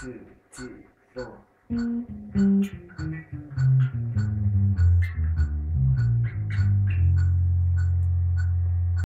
two 嗯嗯